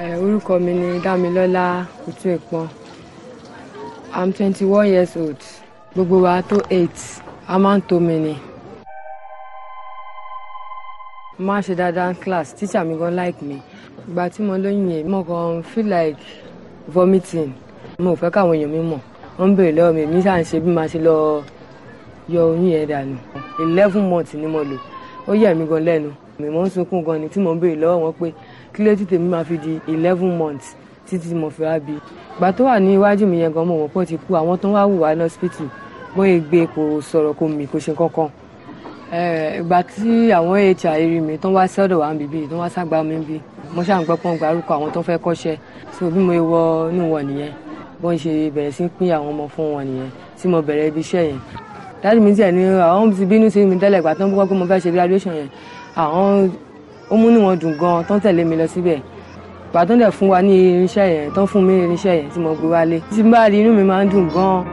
orúkọ mi ni Dámilọ́lá Kútúẹ̀pọ́n i'm twenty one years old. Gbogbo wa tó eight a máa ń tó mi ni. Máa ṣe dáadáa ní class teacher mi gan like me ìgbà tí mo lóyún yẹn mo kàn feel like vomiting. Mo fẹ́ káwọn èèyàn mi mọ̀. Wọ́n ń béèrè lọ́wọ́ mi èmi ṣáà ń ṣe bí màá ṣe lọ yọ oyún yẹn dànù. Eleven months ni mo lò. Ó yẹ mí gan lẹ́nu mi mo ń sunkún gan ni tí mo ń béèrè lọ́wọ́ wọn pé kí ló tètè mi máa fi di eleven months títí mo fi wá bí? Ìgbà tó wà ní iwájú mi yẹn gan mo mọ̀ pé ó ti kú. Àwọn tó ń wá wù wá ní hospital bóyá gbé kò sọ̀rọ̀ kò mì kò ṣe kankan ìgbà tí àwọn AHI rí mi tó ń wá sọ́dọ̀ wá bíbí tó ń wá ságbá mi bí mo ṣáà ń gbọ́ pọ́n gbarúkọ àwọn tó fẹ́ kọ́ṣẹ́. So bí mo wọ inú wọn nìyẹn bó ń ṣe bẹ̀rẹ̀ sí pín àwọn ọmọ fún wọn nìyẹn tí mo bẹ̀rẹ̀ ibi iṣẹ́ yẹn. Dáàdì mi tiẹ̀ ní àwọn ti bínú sí mi tẹ́lẹ̀ ìgbà tó ń gbọ́ pé mo fẹ́ ṣe graduation yẹn àwọn ó múnú wọn dùn gan ń tẹ̀lé mi lọ síbẹ̀. Ń dẹ̀ fún wa ní irinṣẹ́ yẹn ń fún mi irinṣẹ́ yẹn tí mo gbé wálé. Tí n bá rí inú mi máa ń dùn gan